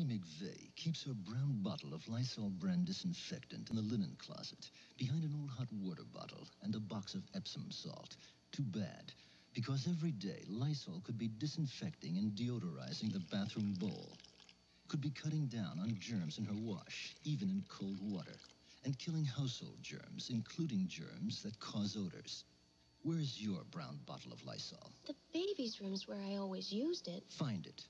Connie McVeigh keeps her brown bottle of Lysol brand disinfectant in the linen closet behind an old hot water bottle and a box of Epsom salt. Too bad, because every day Lysol could be disinfecting and deodorizing the bathroom bowl. Could be cutting down on germs in her wash, even in cold water, and killing household germs, including germs that cause odors. Where's your brown bottle of Lysol? The baby's room's where I always used it. Find it